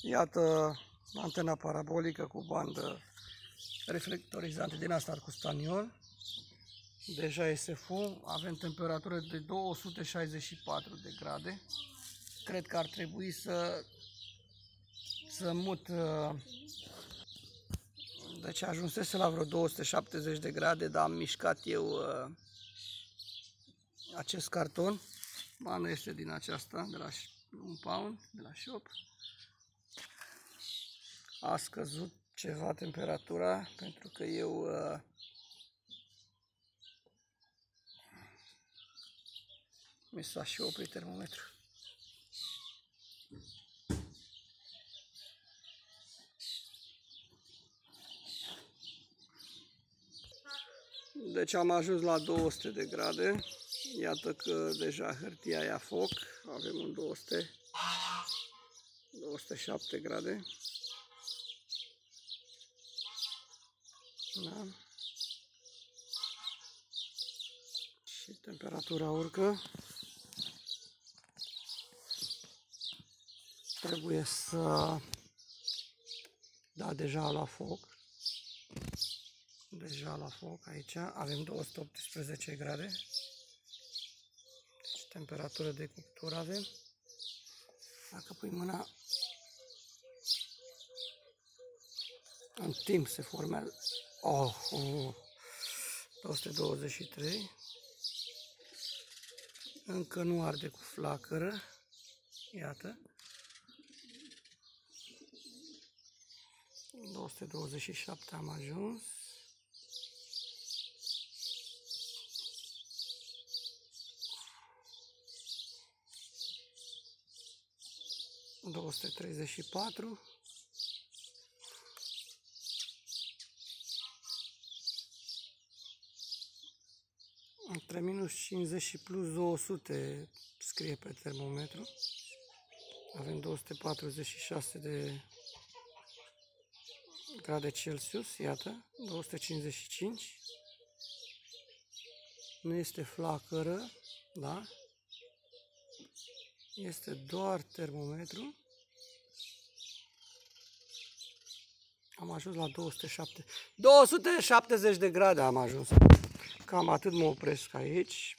Iată antena parabolică cu bandă reflectorizantă din asta cu staniol. Deja este fum, avem temperatură de 264 de grade. Cred că ar trebui să, să mut uh, deci ajunsese la vreo 270 de grade, dar am mișcat eu uh, acest carton. Banul este din aceasta, de la un pound, de la shop. A scăzut ceva temperatura pentru că eu uh, mi s-a și oprit termometru. Deci am ajuns la 200 de grade. Iată că deja hârtia ia foc. Avem un 200, 207 grade. Da. Și temperatura urcă. Trebuie să da deja la foc deja la foc aici. Avem 218 grade. Deci temperatură de cuptură avem. Dacă pui mâna în timp se formează. Oh, oh, 223. Încă nu arde cu flacără. Iată. 227 am ajuns. 234 între minus 50 și plus 200 scrie pe termometru avem 246 de grade Celsius, iată, 255 nu este flacără, da? Este doar termometru. Am ajuns la 207, 270 de grade am ajuns. Cam atât mă opresc aici.